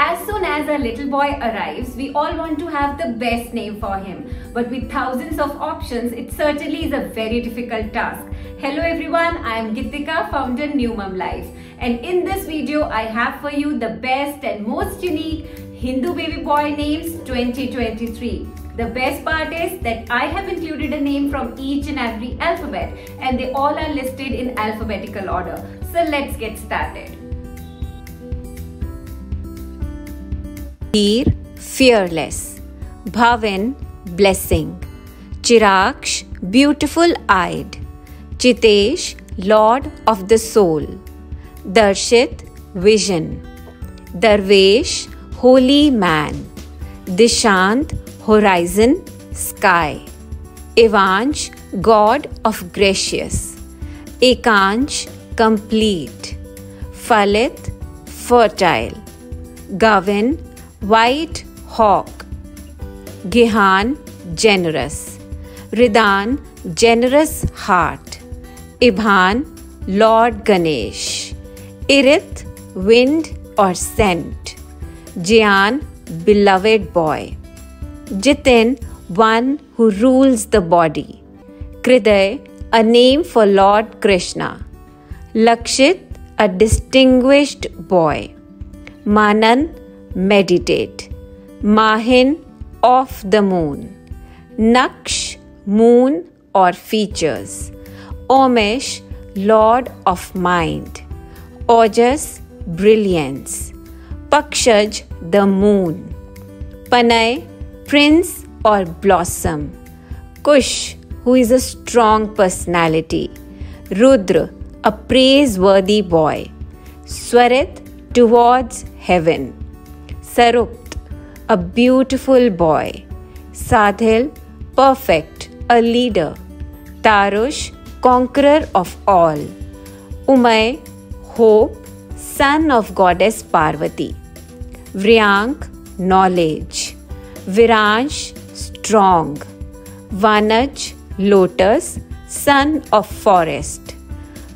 As soon as a little boy arrives, we all want to have the best name for him. But with thousands of options, it certainly is a very difficult task. Hello everyone, I am Gitika, founder New Mum Life. And in this video, I have for you the best and most unique Hindu baby boy names 2023. The best part is that I have included a name from each and every alphabet and they all are listed in alphabetical order. So let's get started. Veer fearless Bhavin blessing Chiraksh beautiful eyed Chitesh lord of the soul Darshit vision Darvesh holy man Dishant horizon sky Ivansh god of gracious Ekansh complete Phalit fertile Gavin white hawk Gihan generous Ridan generous heart Ibhan lord Ganesh Irit wind और saint Jiyan beloved boy Jitin one who rules the body Kridhay a name for lord Krishna Lakshit a distinguished boy Manand meditate. Mahin, of the moon. Naksh, moon or features. Omesh, lord of mind. Ojas, brilliance. Pakshaj, the moon. Panay, prince or blossom. Kush, who is a strong personality. Rudra, a praiseworthy boy. Swarit, towards heaven. Sarupt, a beautiful boy. Sadhil, perfect, a leader. Tarush, conqueror of all. Umay, hope, son of goddess Parvati. Vryank, knowledge. Viransh, strong. Vanaj, lotus, son of forest.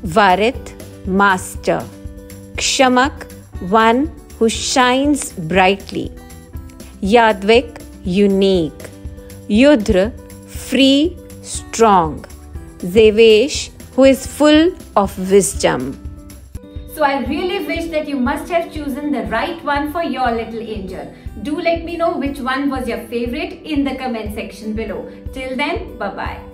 Varit, master. Kshamak, one who shines brightly. Yadvik, unique. Yudra, free, strong. Zevesh, who is full of wisdom. So I really wish that you must have chosen the right one for your little angel. Do let me know which one was your favorite in the comment section below. Till then, bye-bye.